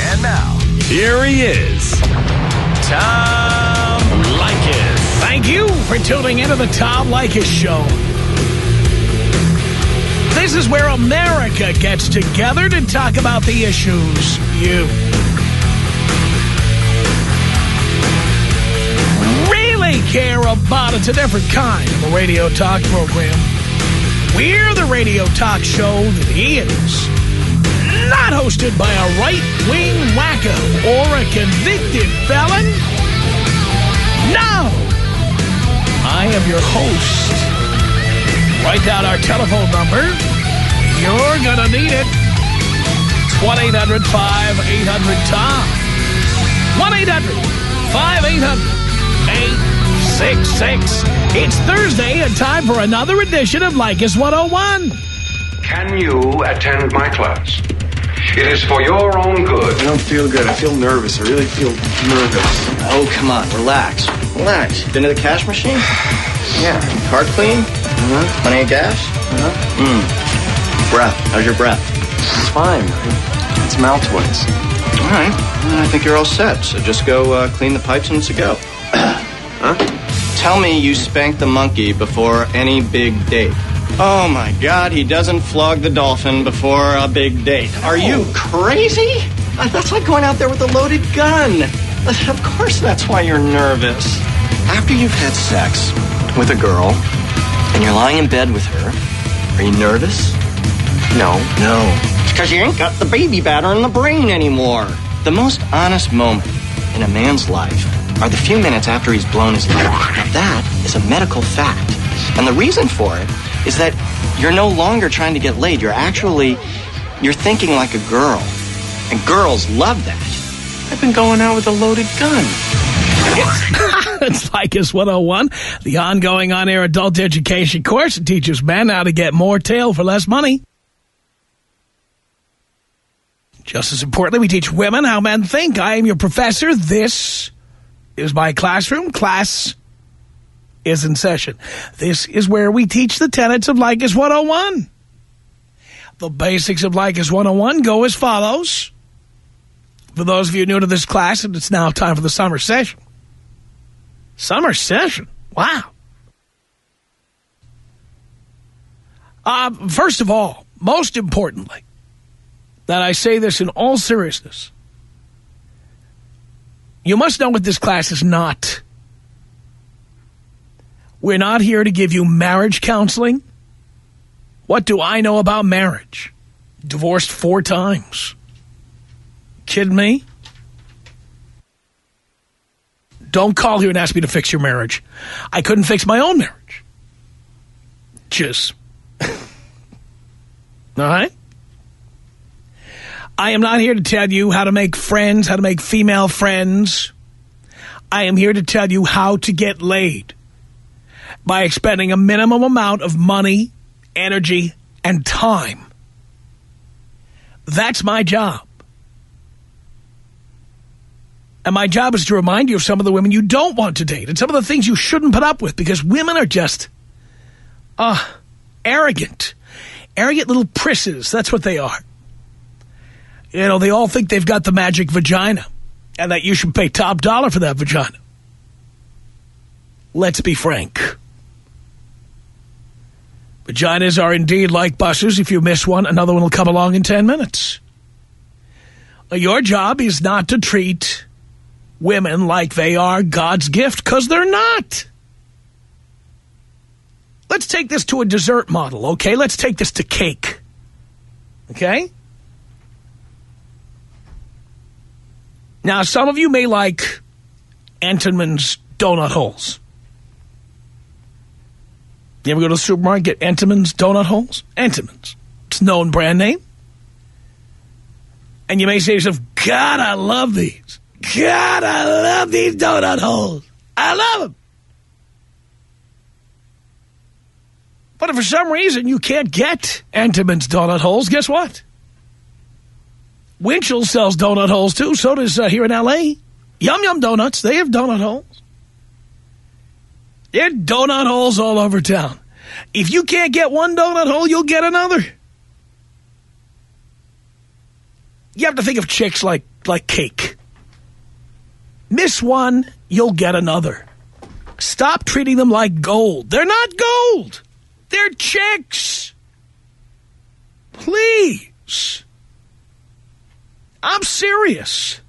And now, here he is, Tom Leykis. Thank you for tuning into the Tom Leykis Show. This is where America gets together to talk about the issues you really care about. It's a different kind of a radio talk program. We're the radio talk show that is not hosted by a right-wing wacko or a convicted felon. No! I am your host. Write down our telephone number. You're gonna need it. It's 1-800-5800-TOM. 1-800-5800-866. It's Thursday and time for another edition of Leykis 101. Can you attend my class? It is for your own good. I don't feel good. I feel nervous. I really feel nervous. Oh, come on. Relax. Relax. Been to the cash machine? Yeah. Car clean? Uh-huh. Plenty of gas? Uh-huh. Mmm. Breath. How's your breath? It's fine. It's Maltoids. All right. Well, I think you're all set. So just go uh, clean the pipes and it's a go. Huh? Tell me you spanked the monkey before any big date. Oh my God, he doesn't flog the dolphin before a big date. Are you crazy? Uh, That's like going out there with a loaded gun. Of course, that's why you're nervous. After you've had sex with a girl and you're lying in bed with her, are you nervous? No. No. It's because you ain't got the baby batter in the brain anymore. The most honest moment in a man's life are the few minutes after he's blown his load. Now that is a medical fact. And the reason for it is that you're no longer trying to get laid. You're actually, you're thinking like a girl. And girls love that. I've been going out with a loaded gun. it's Leykis 101, the ongoing on-air adult education course that teaches men how to get more tail for less money. Just as importantly, we teach women how men think. I am your professor. This is my classroom. Class is in session. This is where we teach the tenets of Leykis 101. The basics of Leykis 101 go as follows. For those of you new to this class, and it's now time for the summer session. Summer session? Wow. Uh, first of all, most importantly, that I say this in all seriousness, you must know what this class is not. We're not here to give you marriage counseling. What do I know about marriage? Divorced four times. Kidding me? Don't call here and ask me to fix your marriage. I couldn't fix my own marriage. Just. All right? I am not here to tell you how to make friends, how to make female friends. I am here to tell you how to get laid by expending a minimum amount of money, energy, and time. That's my job. And my job is to remind you of some of the women you don't want to date and some of the things you shouldn't put up with because women are just, uh, arrogant. Arrogant little prisses. That's what they are. You know, they all think they've got the magic vagina and that you should pay top dollar for that vagina. Let's be frank. Vaginas are indeed like buses. If you miss one, another one will come along in 10 minutes. Uh, your job is not to treat women like they are God's gift, because they're not. Let's take this to a dessert model, okay? Let's take this to cake, okay? Now, some of you may like Entenmann's donut holes. You ever go to the supermarket, get Entenmann's donut holes? Entenmann's. It's a known brand name. And you may say to yourself, God, I love these. God, I love these donut holes. I love them. But if for some reason you can't get Entenmann's donut holes, guess what? Winchell sells donut holes, too. So does uh, here in L.A. Yum Yum Donuts, they have donut holes. There are donut holes all over town. If you can't get one donut hole, you'll get another. you have to think of chicks like, like cake. Miss one, you'll get another. Stop treating them like gold. They're not gold. They're chicks. Please. I'm serious.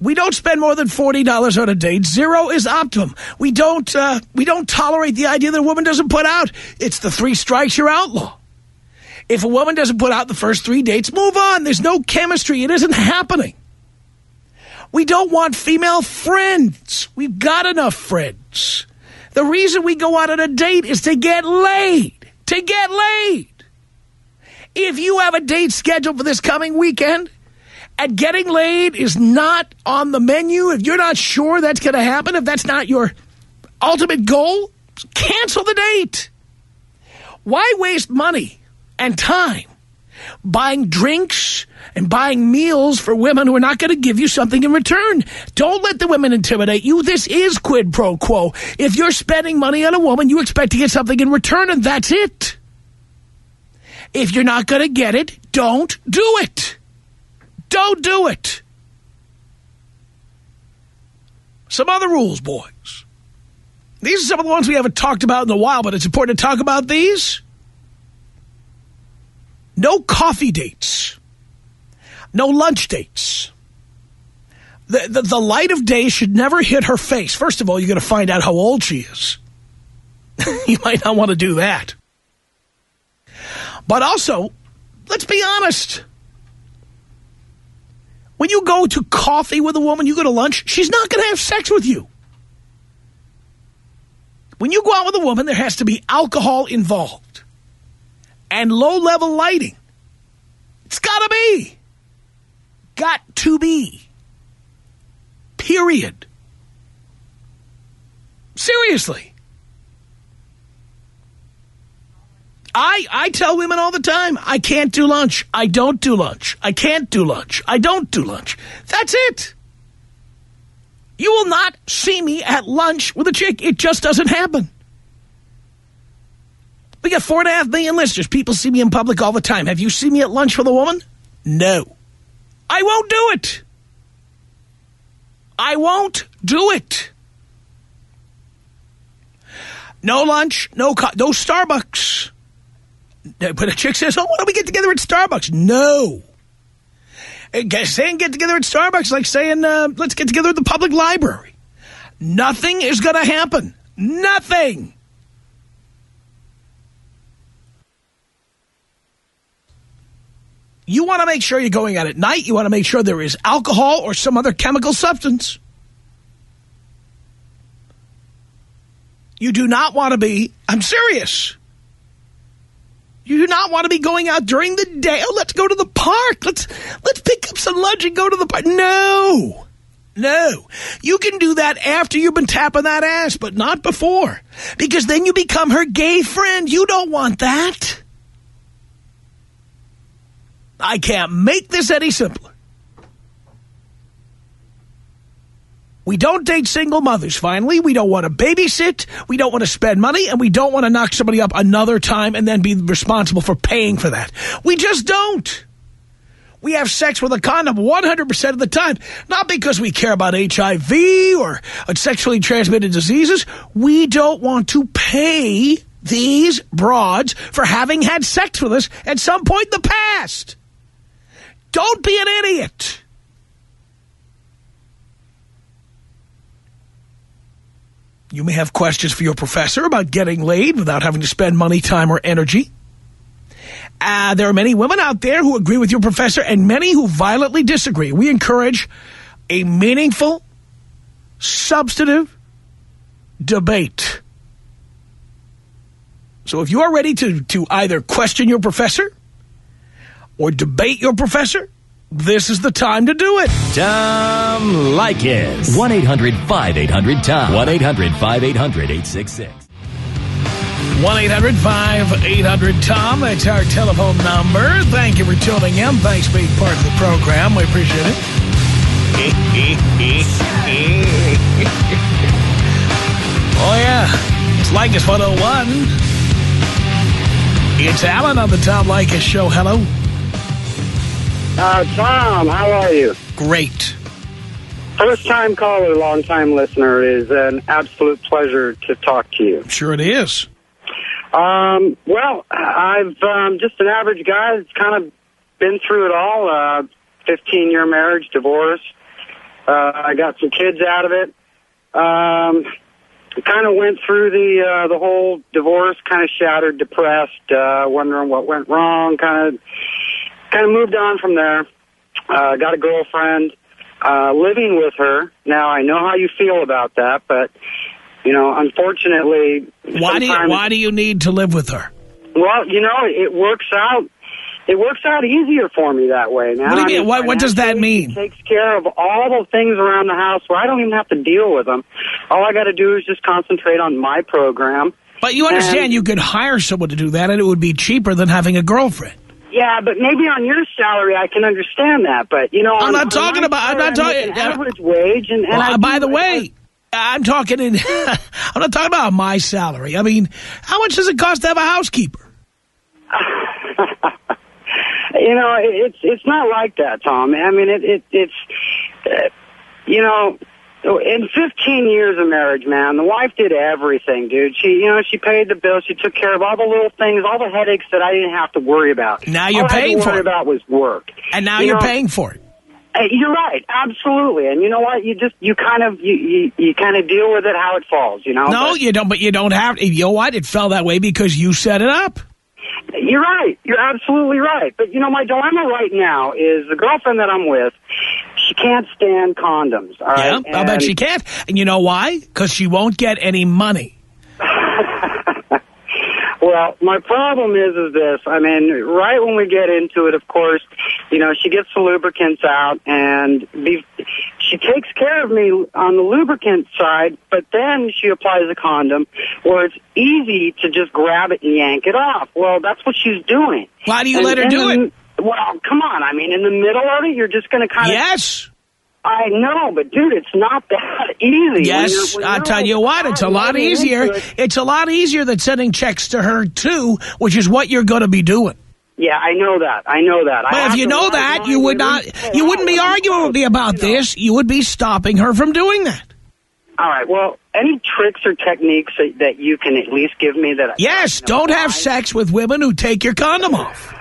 We don't spend more than $40 on a date. Zero is optimum. We don't, uh, we don't tolerate the idea that a woman doesn't put out. It's the three strikes, you're outlaw. If a woman doesn't put out the first three dates, move on. There's no chemistry. It isn't happening. We don't want female friends. We've got enough friends. The reason we go out on a date is to get laid. To get laid. If you have a date scheduled for this coming weekend and getting laid is not on the menu, if you're not sure that's going to happen, if that's not your ultimate goal, cancel the date. Why waste money and time buying drinks and buying meals for women who are not going to give you something in return. Don't let the women intimidate you. This is quid pro quo. If you're spending money on a woman, you expect to get something in return, and that's it. If you're not going to get it, don't do it. Don't do it. Some other rules, boys. These are some of the ones we haven't talked about in a while, but it's important to talk about these. No coffee dates. No lunch dates. The, the, the light of day should never hit her face. First of all, you're going to find out how old she is. you might not want to do that. But also, let's be honest. When you go to coffee with a woman, you go to lunch, she's not going to have sex with you. When you go out with a woman, there has to be alcohol involved and low-level lighting. It's got to be. Got to be. Period. Seriously. I, I tell women all the time, I can't do lunch. I don't do lunch. I can't do lunch. I don't do lunch. That's it. You will not see me at lunch with a chick. It just doesn't happen. We got four and a half million listeners. People see me in public all the time. Have you seen me at lunch with a woman? No. I won't do it. I won't do it. No lunch, no no Starbucks. But a chick says, oh, why don't we get together at Starbucks? No. Saying get together at Starbucks is like saying, uh, let's get together at the public library. Nothing is going to happen. Nothing. You want to make sure you're going out at night. You want to make sure there is alcohol or some other chemical substance. You do not want to be, I'm serious. You do not want to be going out during the day. Oh, let's go to the park. Let's let's pick up some lunch and go to the park. No. No. You can do that after you've been tapping that ass, but not before. Because then you become her gay friend. You don't want that. I can't make this any simpler. We don't date single mothers, finally. We don't want to babysit. We don't want to spend money. And we don't want to knock somebody up another time and then be responsible for paying for that. We just don't. We have sex with a condom 100% of the time. Not because we care about HIV or sexually transmitted diseases. We don't want to pay these broads for having had sex with us at some point in the past. Don't be an idiot. You may have questions for your professor about getting laid without having to spend money, time, or energy. Uh, there are many women out there who agree with your professor and many who violently disagree. We encourage a meaningful, substantive debate. So if you are ready to, to either question your professor or debate your professor, this is the time to do it. Tom Leykis. 1-800-5800-TOM. 1-800-5800-866. 1-800-5800-TOM. That's our telephone number. Thank you for tuning in. Thanks for being part of the program. We appreciate it. oh, yeah. It's Leykis 101. It's Alan on the Tom Leykis show. Hello. Uh, Tom, how are you? Great. First time caller, long time listener. It is an absolute pleasure to talk to you. Sure it is. Um, well, I've um, just an average guy that's kind of been through it all. Uh, 15 year marriage, divorce. Uh, I got some kids out of it. Um, kind of went through the uh, the whole divorce, kind of shattered, depressed, uh, wondering what went wrong. Kind of kind of moved on from there. Uh, got a girlfriend, uh, living with her. Now I know how you feel about that, but you know, unfortunately, Why do you, why do you need to live with her? well, you know, it works out. It works out easier for me that way. Now, What do you I mean? What- what does that mean? Takes care of all the things around the house where I don't even have to deal with them. All I got to do is just concentrate on my program. But you understand And- you could hire someone to do that and it would be cheaper than having a girlfriend. Yeah, but maybe on your salary I can understand that. But you know, I'm on- not talking about- I'm not talking- average wage. And, and Well, I uh, by do- the way, I'm talking in, I'm not talking about my salary. I mean, how much does it cost to have a housekeeper? you know, it, it's it's not like that, Tom. I mean, it, it it's uh, you know. Oh, In 15 years of marriage, man, the wife did everything, dude. She, you know, she paid the bills. She took care of all the little things, all the headaches that I didn't have to worry about. Now you're all I had paying to for it. about was work. And now You you're know, paying for it. You're right, absolutely. And you know what? You just you kind of you you, you kind of deal with it how it falls. You know. No, But you don't, but you don't have, you know what? It fell that way because you set it up. you're right. You're absolutely right. But you know, my dilemma right now is the girlfriend that I'm with. Can't stand condoms. All right. Yeah, I bet she can't. And you know why? Because she won't get any money. Well, my problem is is this. I mean, right when we get into it, of course, you know, she gets the lubricants out and be, she takes care of me on the lubricant side, but then she applies a condom where it's easy to just grab it and yank it off. Well, that's what she's doing. Why do you And let her do it? Well, come on. I mean, in the middle of it, you're just going to kind of. Yes. I know, but dude, it's not that easy. When Yes, you're- when I'll tell you what, it's a lot easier. it- It's a lot easier than sending checks to her, too, which is what you're going to be doing. Yeah, I know that. I know that. I But have if you know that, you would not, you wouldn't be arguing with me about this. You would be stopping her from doing that. All right. Well, any tricks or techniques that, that you can at least give me that? Yes, don't have I- sex with women who take your condom off.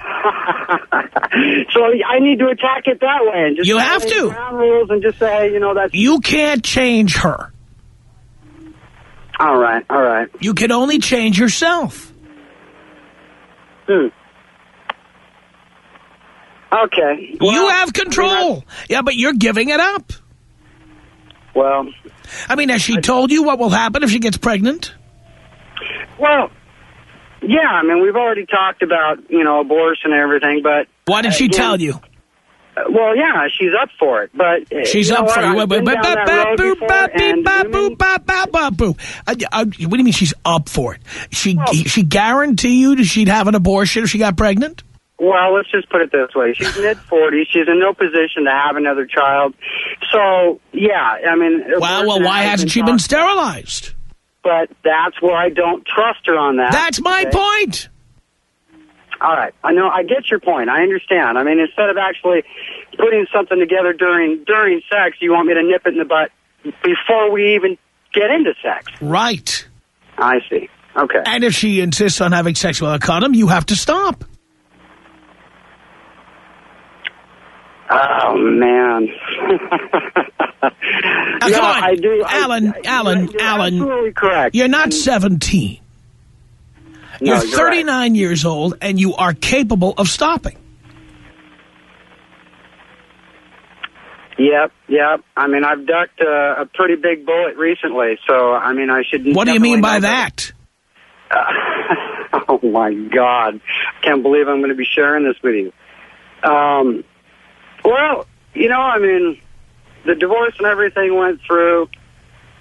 so I need to attack it that way and just You have to. ground rules and just say, you know, that's You can't change her. all right. All right. You can only change yourself. Hmm. Okay. you have control. Yeah, but you're giving it up. Well, I mean, has she told you what will happen if she gets pregnant? well, yeah. I mean, we've already talked about you know abortion and everything, but Why did she Again, tell you? well, yeah, she's up for it. But uh, She's up for what? you. I've been down that road before, and women- uh, What do you mean she's up for it? She she guarantee you that she'd have an abortion if she got pregnant? Well, let's just put it this way. She's mid 40s. She's in no position to have another child. So, yeah, I mean... Well, well, why has hasn't she been sterilized? But that's where I don't trust her on that. That's my Okay? point. All right. I know. I get your point. I understand. I mean, instead of actually putting something together during during sex, you want me to nip it in the butt before we even get into sex. Right. I see. Okay. And if she insists on having sex with a condom, you have to stop. Oh man. Now, on. I do. Alan, I- Alan, you're Alan. Absolutely correct. You're not 17. No, You're you're 39 years old, and you are capable of stopping. Yep, yep. I mean, I've ducked uh, a pretty big bullet recently, so I mean, I should. What do you mean by know that? oh my God! I can't believe I'm going to be sharing this with you. Um, well, you know, I mean, the divorce and everything went through,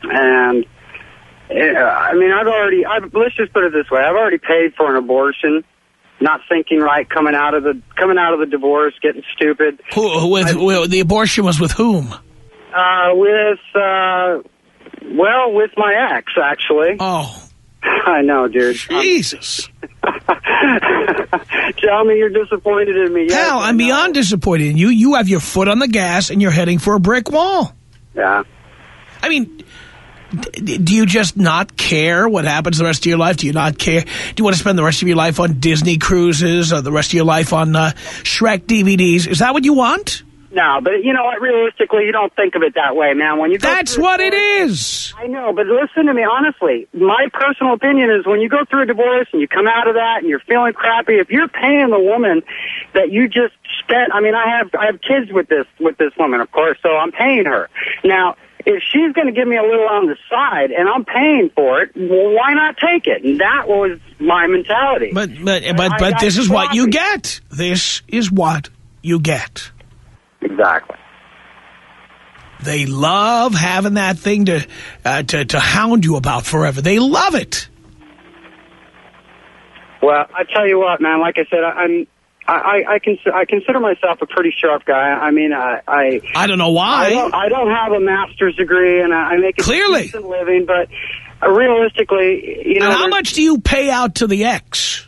and I mean, I've already. I've, let's just put it this way: I've already paid for an abortion. Not thinking right, coming out of the coming out of the divorce, getting stupid. Who, with, with- the abortion was with whom? Uh, with, uh, well, with my ex, actually. Oh, I know, dude. Jesus. me you're disappointed in me. Yes, I I'm beyond disappointed in you. You have your foot on the gas and you're heading for a brick wall. Yeah. I mean, d- do you just not care what happens the rest of your life? Do you not care? Do you want to spend the rest of your life on Disney cruises or the rest of your life on uh, Shrek DVDs? Is that what you want? No, but you know what? Realistically, you don't think of it that way, man. When you That's what it divorce- is. I know, but listen to me honestly. My personal opinion is when you go through a divorce and you come out of that and you're feeling crappy, if you're paying the woman that you just spent, I mean, I have I have kids with this with this woman, of course, so I'm paying her. Now, if she's going to give me a little on the side and I'm paying for it, well, why not take it? And that was my mentality. But but but but this is what you get. This is what you get. Exactly. They love having that thing to uh, to to hound you about forever. They love it. Well, I tell you what, man. Like I said, I, I'm. I, I, I, cons- I consider myself a pretty sharp guy. I mean, I, I, I don't know I don't, why. I don't have a master's degree, and I, I make a Clearly. decent living. But realistically, you know, And how much do you pay out to the ex?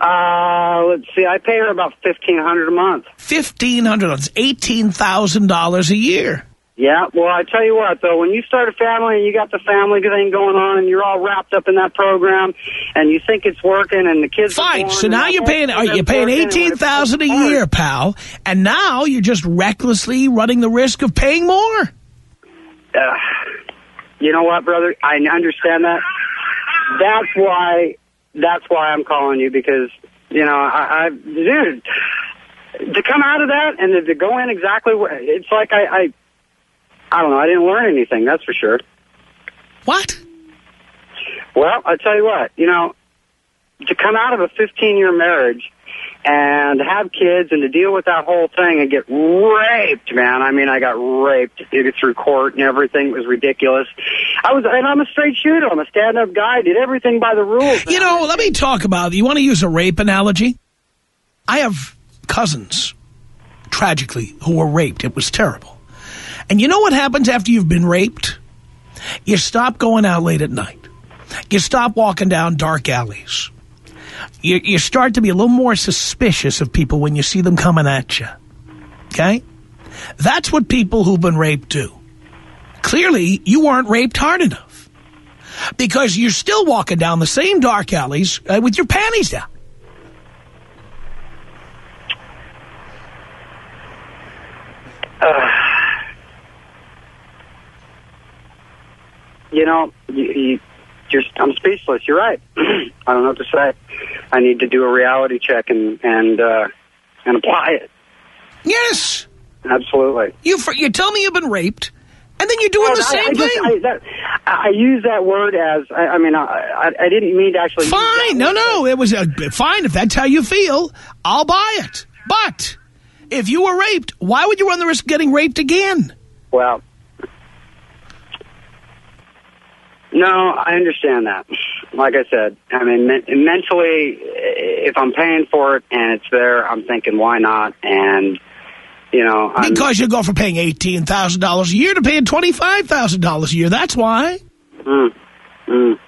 Uh, let's see. I pay her about fifteen hundred a month. Fifteen hundred dollars, eighteen thousand dollars a year. Yeah. Well, I tell you what, though, when you start a family and you got the family thing going on, and you're all wrapped up in that program, and you think it's working, and the kids. Fine. So now you're paying are you paying working, and when eighteen thousand a year, pal, and now you're just recklessly running the risk of paying more. uh, you know what, brother? I understand that. That's why. That's why I'm calling you because you know I, I dude to come out of that and to go in exactly where it's like I, I I don't know. I didn't learn anything. That's for sure. What? Well, I tell you what. You know, to come out of a 15 year marriage and have kids and to deal with that whole thing and get raped, man. I mean, I got raped through court and everything. It was ridiculous. I was, and I'm a straight shooter. I'm a stand up guy. Did everything by the rules. You know, let me talk about. You want to use a rape analogy? I have cousins, tragically, who were raped. It was terrible. And you know what happens after you've been raped? You stop going out late at night. You stop walking down dark alleys. You, you start to be a little more suspicious of people when you see them coming at you. Okay? That's what people who've been raped do. Clearly, you weren't raped hard enough. Because you're still walking down the same dark alleys uh, with your panties down. you know, you, you just I'm speechless. You're right. I don't know what to say. I need to do a reality check and and uh, and apply it. Yes. Absolutely. You you tell me you've been raped, and then you're doing the I- same I, just- thing. I, that, I use that word as I, I mean I, I didn't mean to actually. Fine. No, no. It was uh, fine if that's how you feel. I'll buy it. But if you were raped, why would you run the risk of getting raped again? Well, no, I understand that. Like I said, I mean, men- mentally, if I'm paying for it and it's there, I'm thinking, why not? And you know, I'm, Because you go from paying eighteen thousand dollars a year to paying twenty five thousand dollars a year. That's why. Mm, mm.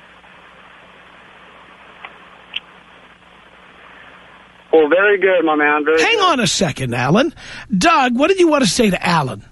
Well, very good, my man. Very Hang good. on a second, Alan. Doug, what did you want to say to Alan?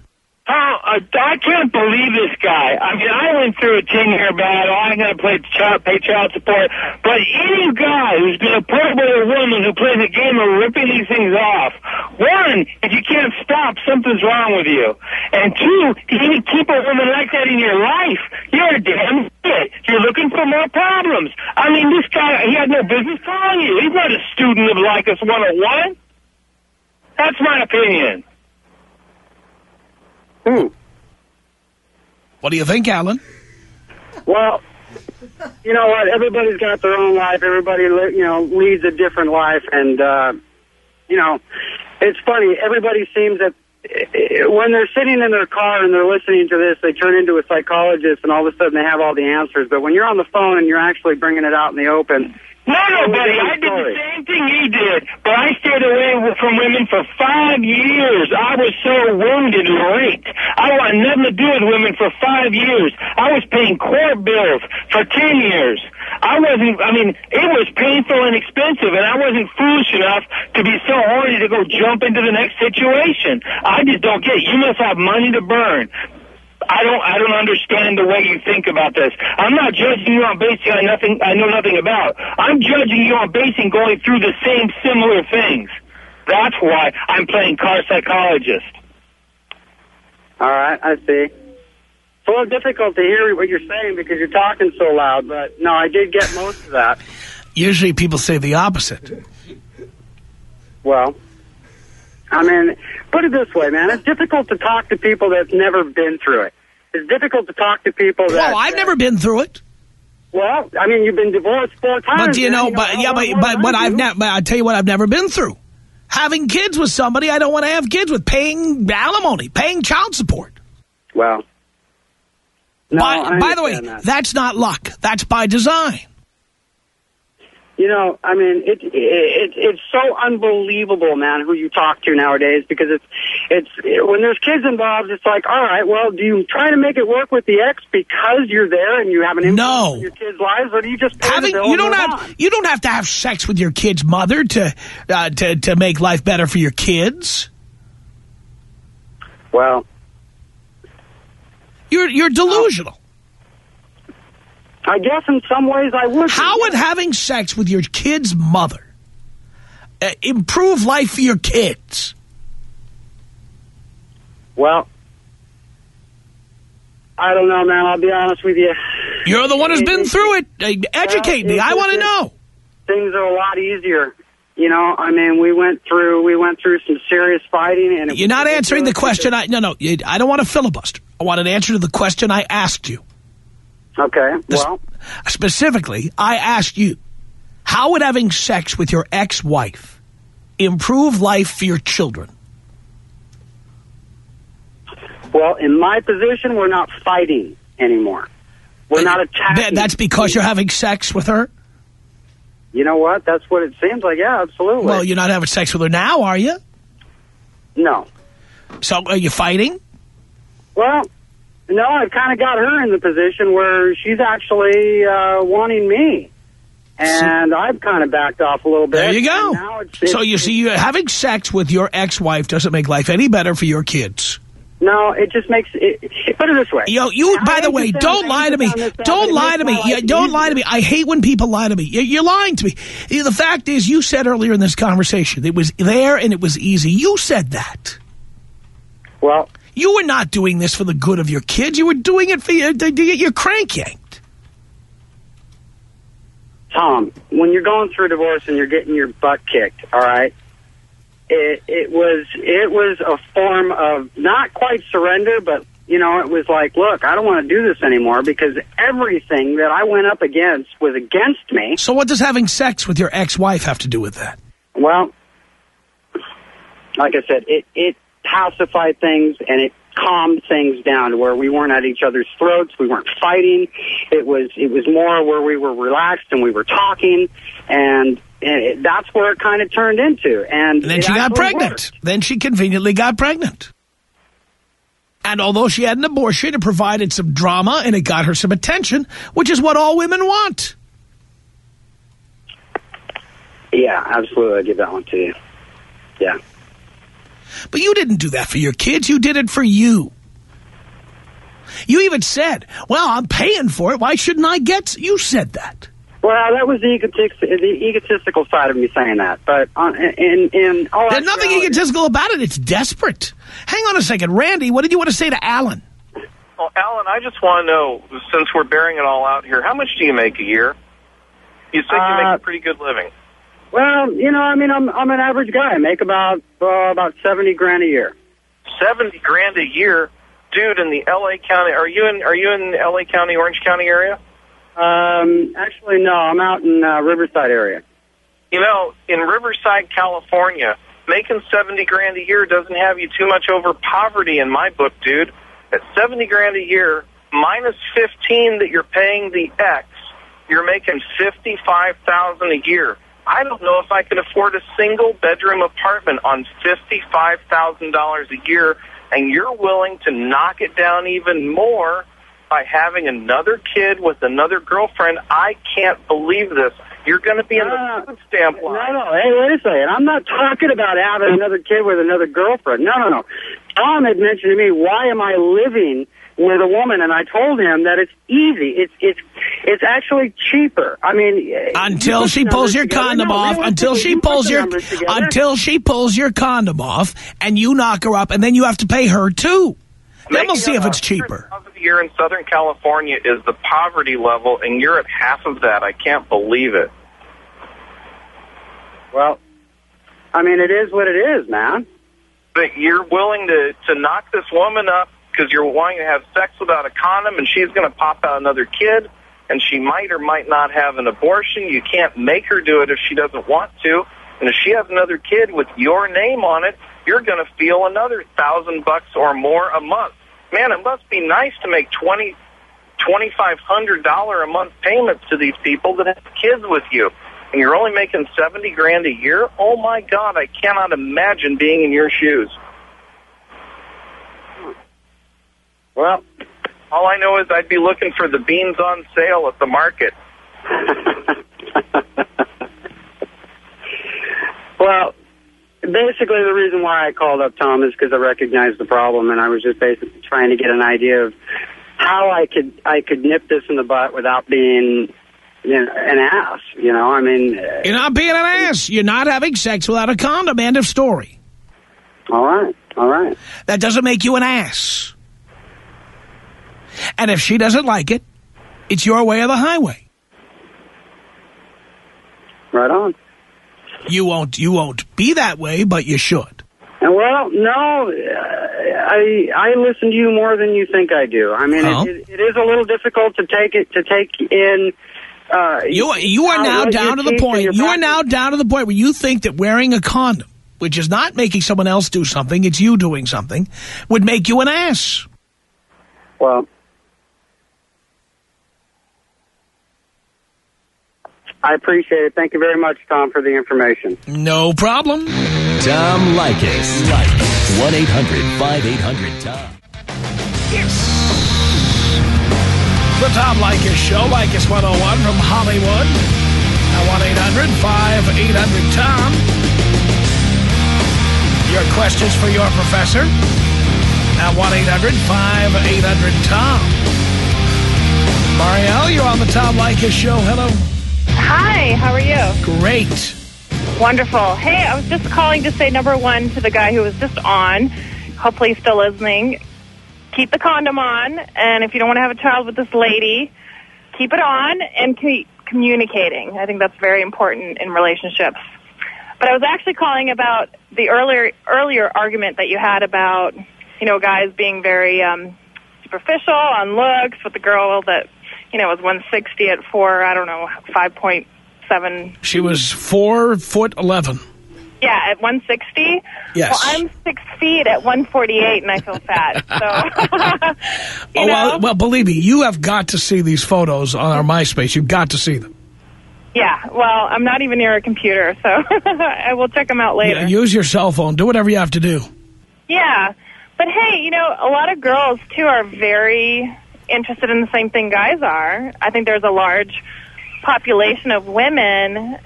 Oh, I, I can't believe this guy. I mean, I went through a 10-year battle. I'm going to play child, pay child support. But any guy who's to put up with a woman who plays a game of ripping these things off, one, if you can't stop, something's wrong with you. And two, you keep a woman like that in your life, you're a damn idiot. You're looking for more problems. I mean, this guy, he had no business calling you. He's not a student of Leykis 101. That's my opinion. Hmm. What do you think, Alan? Well, you know what? Everybody's got their own life. Everybody, li- you know, leads a different life, and uh, you know, it's funny. Everybody seems that eh, when they're sitting in their car and they're listening to this, they turn into a psychologist, and all of a sudden they have all the answers. But when you're on the phone and you're actually bringing it out in the open, No, no, buddy. I'm did the same thing he did, but I stayed away from women for five years. I was so wounded and raped. I want nothing to do with women for five years. I was paying court bills for ten years. I wasn't, I mean, it was painful and expensive, and I wasn't foolish enough to be so horny to go jump into the next situation. I just don't get it. You must have money to burn. I don't I don't understand the way you think about this. I'm not judging you on basing on nothing I know nothing about. I'm judging you on basing going through the same similar things. That's why I'm playing car psychologist. All right, I see. It's a little difficult to hear what you're saying because you're talking so loud, but no, I did get most of that. Usually people say the opposite. Well, I mean, put it this way, man. It's difficult to talk to people that's never been through it. It's difficult to talk to people that... Well, I've uh, never been through it. Well, I mean, you've been divorced four times. But do you know, but yeah, but, but, I've never, I tell you what I've never been through. Having kids with somebody I don't want to have kids with, paying alimony, paying child support. Well, no, by, by the way, that. that's not luck. That's by design. You know, I mean, it, it, it it's so unbelievable, man, who you talk to nowadays because it's it's when there's kids involved, it's like, all right, well, do you try to make it work with the ex because you're there and you have an influence No. on your kids' lives, or do you just pay Having you don't have on? you don't have to have sex with your kid's mother to uh, to to make life better for your kids. Well, You're you're delusional. I guess in some ways I would. How would having sex with your kid's mother uh, improve life for your kids? Well, I don't know, man. I'll be honest with you. You're the one who's been through it. Uh, Educate Well, me. I want to know. Things are a lot easier. You know, I mean, we went through we went through some serious fighting, and it You're not answering the question. I no no. I don't want to filibuster. I want an answer to the question I asked you. Okay, well, Specifically, I asked you, how would having sex with your ex-wife improve life for your children? well, in my position, we're not fighting anymore. We're not attacking. That's because you're having sex with her? You know what? That's what it seems like. Yeah, absolutely. Well, you're not having sex with her now, are you? no. So are you fighting? Well, no, I've kind of got her in the position where she's actually uh, wanting me. And I've kind of backed off a little bit. There you go. Now it's, so you see, you having sex with your ex-wife doesn't make life any better for your kids. No, it just makes it. Put it this way. You know, you, I by the way, don't lie to me. sound this bad, Don't lie to me. Yeah, don't lie to me. I hate when people lie to me. You- You're lying to me. The fact is, you said earlier in this conversation, it was there and it was easy. You said that. Well, You were not doing this for the good of your kids. You were doing it for your, to get your crank yanked. Tom, when you're going through a divorce and you're getting your butt kicked, all right, it, it was it was a form of not quite surrender, but you know, it was like, look, I don't want to do this anymore because everything that I went up against was against me. So what does having sex with your ex-wife have to do with that? Well, like I said, it it pacified things and it calmed things down to where we weren't at each other's throats, we weren't fighting. It was it was more where we were relaxed and we were talking, and, and it, that's where it kind of turned into. And, And then she got pregnant. worked. Then she conveniently got pregnant. And although she had an abortion, it provided some drama and it got her some attention, which is what all women want. Yeah, absolutely. I give that one to you. Yeah. But you didn't do that for your kids. You did it for you. You even said, well, I'm paying for it. Why shouldn't I get... You said that. Well, that was the, egotistic, the egotistical side of me saying that. But on, in in all There's nothing egotistical about it. It's desperate. Hang on a second. Randy, what did you want to say to Alan? Well, Alan, I just want to know, since we're bearing it all out here, how much do you make a year? You said you Uh, make a pretty good living. Well, you know, I mean, I'm I'm an average guy. I make about uh, about seventy grand a year. Seventy grand a year, dude. In the L.A. County, are you in? Are you in the L.A. County, Orange County area? Um, actually, no, I'm out in uh, Riverside area. You know, in Riverside, California, making seventy grand a year doesn't have you too much over poverty in my book, dude. At seventy grand a year, minus fifteen that you're paying the ex, you're making fifty-five thousand a year. I don't know if I can afford a single bedroom apartment on fifty-five thousand dollars a year, and you're willing to knock it down even more by having another kid with another girlfriend. I can't believe this. You're going to be in the food stamp line. No, no. Hey, wait a second. I'm not talking about having another kid with another girlfriend. No, no, no. Tom had mentioned to me, why am I living with a woman? And I told him that it's easy. It's it's it's actually cheaper. I mean, Until she pulls your together. condom No, off, until she you pulls your until she pulls your condom off and you knock her up and then you have to pay her too. Then we'll see if it's cheaper. A year in Southern California is the poverty level, and you're at half of that. I can't believe it. Well, I mean, it is what it is, man. But you're willing to to knock this woman up because you're wanting to have sex without a condom, and she's going to pop out another kid, and she might or might not have an abortion. You can't make her do it if she doesn't want to. And if she has another kid with your name on it, you're going to feel another thousand bucks or more a month. Man, it must be nice to make twenty twenty five hundred dollar a month payments to these people that have kids with you, and you're only making seventy grand a year. Oh my God, I cannot imagine being in your shoes. Well, all I know is I'd be looking for the beans on sale at the market. Well, basically the reason why I called up Tom is because I recognized the problem, and I was just basically trying to get an idea of how I could I could nip this in the butt without being you know, an ass. You know, I mean, uh, You're not being an ass. You're not having sex without a condom. End of story. all right, all right. That doesn't make you an ass. And if she doesn't like it, it's your way or the highway. Right on. You won't. You won't be that way, but you should. Well, no, uh, I I listen to you more than you think I do. I mean, Oh. it, it, is a little difficult to take it to take in. Uh, You you are now down to the point. You are now down to the point where you think that wearing a condom, which is not making someone else do something, it's you doing something, would make you an ass. Well, I appreciate it. Thank you very much, Tom, for the information. No problem. Tom Leykis. 1-800-5800-TOM. The Tom Leykis Show, Leykis 101 from Hollywood. At 1-800-5800-TOM. Your questions for your professor. At 1-800-5800-TOM. Marielle, you're on the Tom Leykis Show. Hello. Hi, how are you? Great. Wonderful. Hey, I was just calling to say number one to the guy who was just on. Hopefully, he's still listening. Keep the condom on, and if you don't want to have a child with this lady, keep it on and keep communicating. I think that's very important in relationships. But I was actually calling about the earlier earlier argument that you had about you know guys being very um, superficial on looks with the girl that you know was 160 at four I don't know 5.7 She was four foot eleven. yeah, at 160. Yes. Well, I'm six feet at 148, and I feel fat. So, oh, well, well, believe me, you have got to see these photos on our MySpace. You've got to see them. yeah. Well, I'm not even near a computer, so I will check them out later. Yeah, use your cell phone. Do whatever you have to do. Yeah. But hey, you know, a lot of girls too are very interested in the same thing guys are. I think there's a large population of women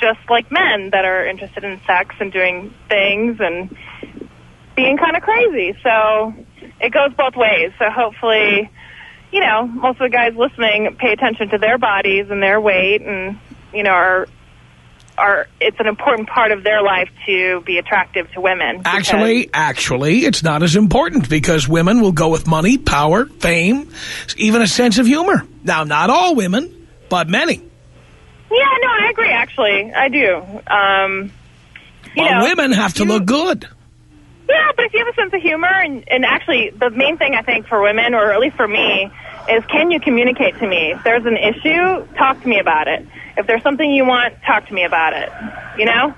just like men that are interested in sex and doing things and being kind of crazy. So it goes both ways. So hopefully, you know, most of the guys listening pay attention to their bodies and their weight and, you know, are are it's an important part of their life to be attractive to women. Actually, actually, it's not as important because women will go with money, power, fame, even a sense of humor. Now, not all women, but many. Yeah, no, I agree. Actually, I do. Um, you But know, women have to look good. yeah, but if you have a sense of humor, and, and actually, the main thing I think for women, or at least for me, is can you communicate to me? If there's an issue, talk to me about it. If there's something you want, talk to me about it. You know,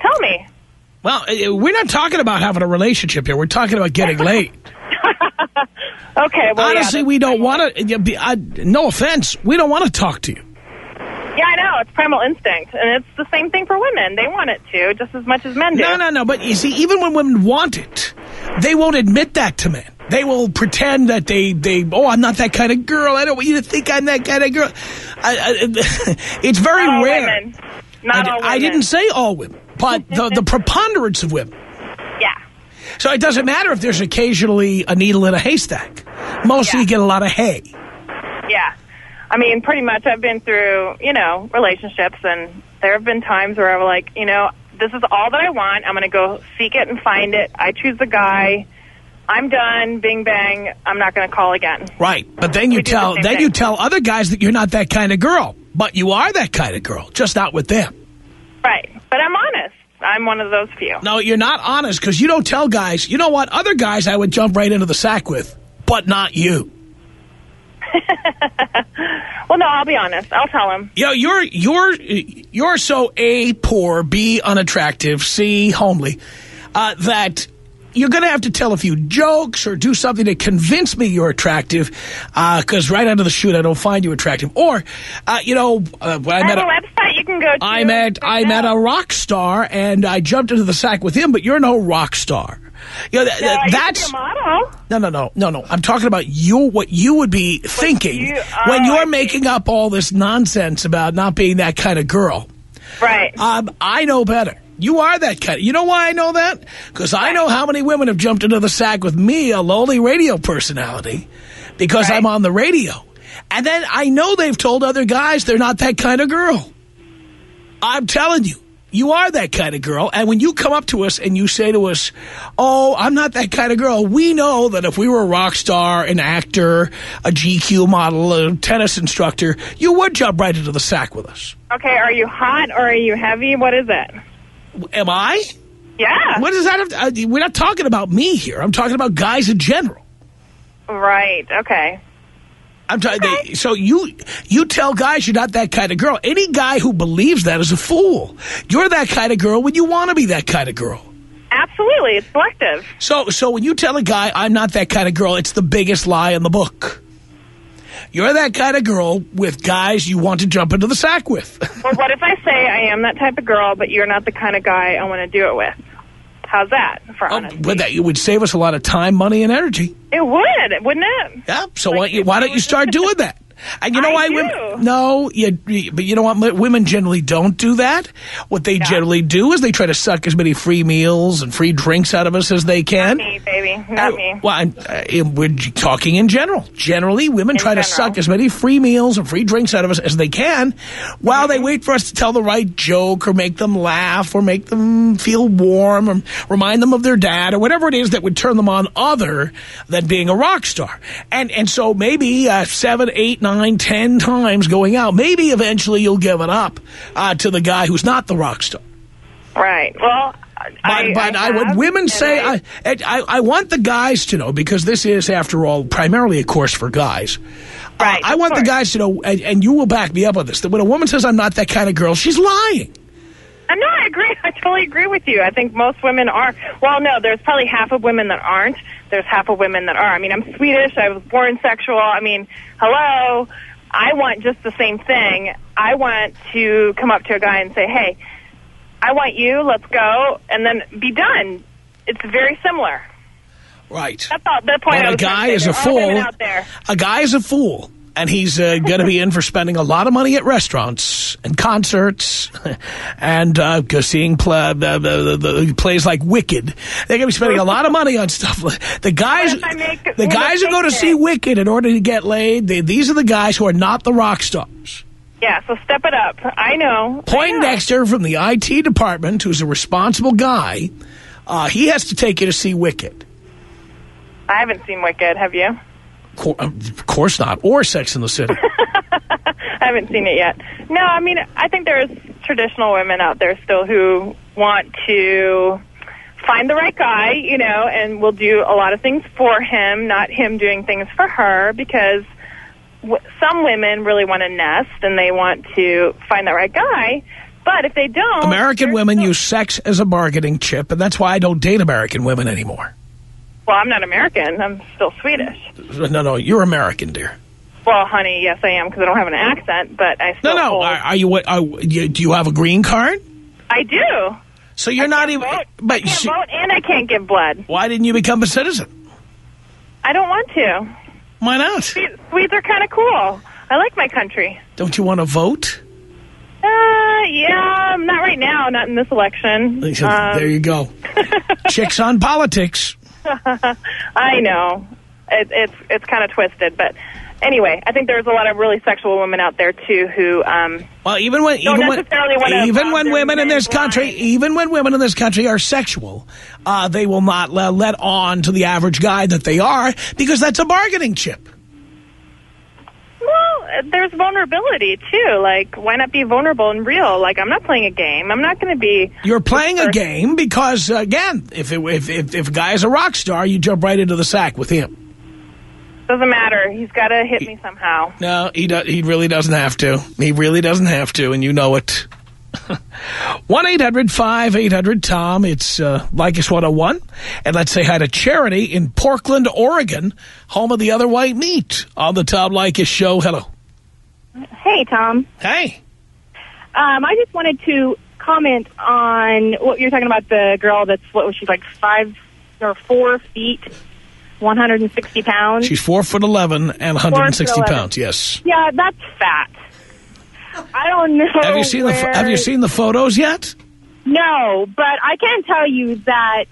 tell me. Well, eh, we're not talking about having a relationship here. We're talking about getting laid. Okay. Well, Honestly, yeah, we don't want to. No offense, we don't want to talk to you. Yeah, I know it's primal instinct, and it's the same thing for women. They want it too, just as much as men do. No, no, no. But you see, even when women want it, they won't admit that to men. They will pretend that they, they oh, I'm not that kind of girl. I don't want you to think I'm that kind of girl. I, I, it's very all rare. Women. Not I, all women. I didn't say all women, but the, the preponderance of women. Yeah. So it doesn't matter if there's occasionally a needle in a haystack. Mostly Yeah. you get a lot of hay. I mean, pretty much I've been through, you know, relationships, and there have been times where I'm like, you know, this is all that I want. I'm going to go seek it and find it. I choose the guy. I'm done. Bing, bang. I'm not going to call again. Right. But then you We do the tell then thing. you tell other guys that you're not that kind of girl. But you are that kind of girl, just not with them. Right. But I'm honest. I'm one of those few. No, you're not honest because you don't tell guys, you know what, other guys I would jump right into the sack with, but not you. Well, no, I'll be honest. I'll tell him. You know, you're, you're, you're so A, poor, B, unattractive, C, homely, uh, that you're going to have to tell a few jokes or do something to convince me you're attractive because right under the chute I don't find you attractive. Or, uh, you know, uh, when I I met have a, website you can go to. I met I met a rock star and I jumped into the sack with him, but you're no rock star. You know, th- No, I used to be that's no, no, no, no, no. I'm talking about you. What you would be thinking you- when you're I see. making up all this nonsense about not being that kind of girl. Right. Um, I know better. You are that kind. You know why I know that? Because I know how many women have jumped into the sack with me, a lowly radio personality, because Right. I'm on the radio. And then I know they've told other guys they're not that kind of girl. I'm telling you, you are that kind of girl. And when you come up to us and you say to us, oh, I'm not that kind of girl, we know that if we were a rock star, an actor, a GQ model, a tennis instructor, you would jump right into the sack with us. okay, are you hot or are you heavy? What is it? Am I? Yeah. What does that have to, uh, we're not talking about me here. I'm talking about guys in general. Right. Okay. I'm talking. So you you tell guys you're not that kind of girl. Any guy who believes that is a fool. You're that kind of girl when you want to be that kind of girl. Absolutely. It's selective. So so when you tell a guy I'm not that kind of girl, it's the biggest lie in the book. You're that kind of girl with guys you want to jump into the sack with. Well, what if I say I am that type of girl, but you're not the kind of guy I want to do it with? How's that for Oh, honesty? but that it would save us a lot of time, money, and energy. It would, wouldn't it? Yeah. So Like why, why don't you start doing that? And you know I why do. women? No, you, but you know what? Women generally don't do that. What they generally do is they try to suck as many free meals and free drinks out of us as they can. Me, baby. Not me. Well, I'm, uh, we're talking in general. Generally, women In try to suck as many free meals and free drinks out of us as they can while Mm-hmm. they wait for us to tell the right joke or make them laugh or make them feel warm or remind them of their dad or whatever it is that would turn them on other than being a rock star. And, and so maybe uh, seven, eight, nine, ten times going out, maybe eventually you'll give it up uh, to the guy who's not the rock star. Right. Well, But, I, but I, have, would women say I, I, I I want the guys to know because this is after all primarily a course for guys. Uh, Right, I of want the guys to know, and, and you will back me up on this, that when a woman says I'm not that kind of girl, she's lying. Uh, No, I agree. I totally agree with you. I think most women are. Well, no, there's probably half of women that aren't. There's half of women that are. I mean, I'm Swedish. I was born sexual. I mean, hello. I want just the same thing. I want to come up to a guy and say, hey, I want you. Let's go. And then be done. It's very similar. Right. That's all, the point But a guy is a There are women fool. A guy is a fool. And he's uh, going to be in for spending a lot of money at restaurants and concerts and uh, seeing pla- the, the, the, the plays like Wicked. They're going to be spending a lot of money on stuff. The guys, make- the guys who go to face see. Wicked in order to get laid, they, these are the guys who are not the rock stars. Yeah, so step it up. I know. I know. Poindexter from the IT department, who's a responsible guy, uh, he has to take you to see Wicked. I haven't seen Wicked. Have you? Co- uh, Of course not. Or Sex in the City. I haven't seen it yet. No, I mean, I think there's traditional women out there still who want to find the right guy, you know, and will do a lot of things for him, not him doing things for her, because w- some women really want to nest and they want to find the right guy. But if they don't, American women still- use sex as a bargaining chip, and that's why I don't date American women anymore. Well, I'm not American. I'm still Swedish. No, no, you're American, dear. Well, honey, yes, I am because I don't have an accent, but I No, still no. hold- Are, are you? what- Are, you, do you have a green card? I do. So you're not even... Vote. But I can't she- vote and I can't give blood. why didn't you become a citizen? I don't want to. Why not? Swedes Swedes are kind of cool. I like my country. Don't you want to vote? Uh, yeah, not right now, not in this election. Um, there you go. Chicks on politics. I know. It, it's it's kind of twisted, but anyway, I think there's a lot of really sexual women out there too who um Well, even when even when even when women in this country, even when women in this country are sexual, uh, they will not le- let on to the average guy that they are because that's a bargaining chip. There's vulnerability too. Like, why not be vulnerable and real? Like, I'm not playing a game. I'm not going to be. You're playing a game because, again, if, it, if if if a guy is a rock star, you jump right into the sack with him. Doesn't matter. He's got to hit me somehow. No, he do, he really doesn't have to. He really doesn't have to, and you know it. 1-800-5800-TOM. It's uh, Leykis 101. And let's say hi to Charity in Portland, Oregon, home of the other white meat on the Tom Leykis show. Hello. Hey, Tom. Hey. Um, I just wanted to comment on what you're talking about. The girl that's what was she like five or four feet, 160 pounds. She's 4 foot 11 and 160 11. pounds. Yes. yeah, that's fat. I don't know. Have you seen the Have you seen the photos yet? No, but I can tell you that.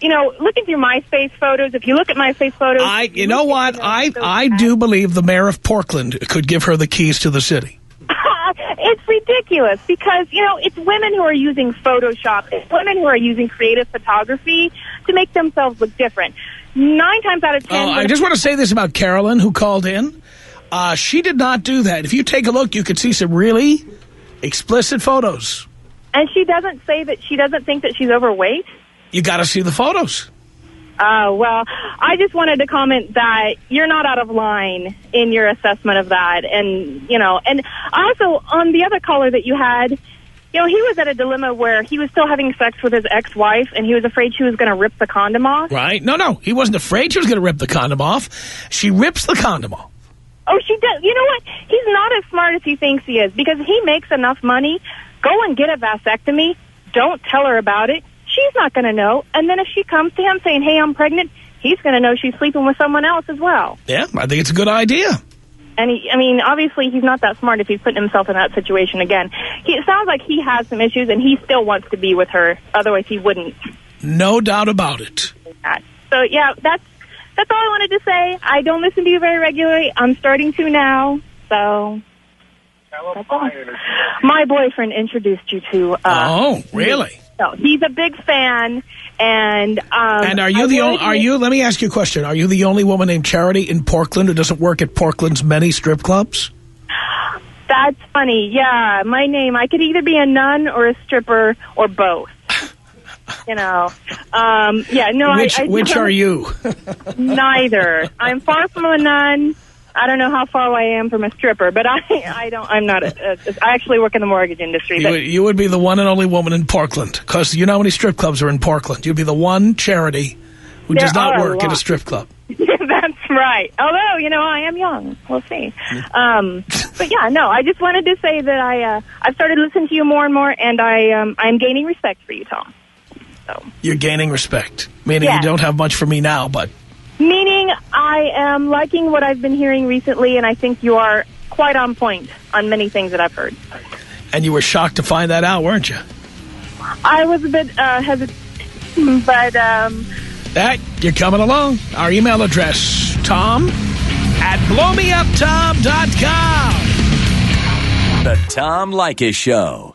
You know, looking through MySpace photos, if you look at MySpace photos... I, you know what? I, I do believe the mayor of Portland could give her the keys to the city. it's ridiculous because, you know, it's women who are using Photoshop, it's women who are using creative photography to make themselves look different. Nine times out of ten... Oh, I just want to say this about Carolyn, who called in. Uh, she did not do that. If you take a look, you could see some really explicit photos. And she doesn't say that she doesn't think that she's overweight. You got to see the photos. Uh, well, I just wanted to comment that you're not out of line in your assessment of that. And, you know, and also on the other caller that you had, you know, he was at a dilemma where he was still having sex with his ex-wife and he was afraid she was going to rip the condom off. Right? No, no. He wasn't afraid she was going to rip the condom off. She rips the condom off. Oh, she does. You know what? He's not as smart as he thinks he is because he makes enough money. Go and get a vasectomy. Don't tell her about it. She's not going to know. And then if she comes to him saying, hey, I'm pregnant, he's going to know she's sleeping with someone else as well. Yeah, I think it's a good idea. And he, I mean, obviously he's not that smart if he's putting himself in that situation again. He, it sounds like he has some issues and he still wants to be with her. Otherwise he wouldn't. No doubt about it. So yeah, that's, that's all I wanted to say. I don't listen to you very regularly. I'm starting to now. So. My boyfriend introduced you to, uh, oh, really? So he's a big fan and, um, And are you I the only, are you, let me ask you a question. Are you the only woman named Charity in Portland who doesn't work at Portland's many strip clubs? That's funny. Yeah, my name. I could either be a nun or a stripper or both. You know. Um, yeah. No. which I, I which are you? Neither. I'm far from a nun. I don't know how far I am from a stripper, but I I don't. I'm not. A, a, I actually work in the mortgage industry. You, you would be the one and only woman in Portland because you know how many strip clubs are in Portland. You'd be the one charity who There does not are a work at a strip club. that's right. Although you know I am young. We'll see. Um, but yeah, no. I just wanted to say that I uh, I've started listening to you more and more, and I um, I'm gaining respect for you, Tom. So. You're gaining respect, meaning Yeah. you don't have much for me now, but Meaning, I am liking what I've been hearing recently, and I think you are quite on point on many things that I've heard. and you were shocked to find that out, weren't you? I was a bit uh, hesitant, but um, That you're coming along. Our email address, Tom at blowmeuptom.com. The Tom Leykis Show.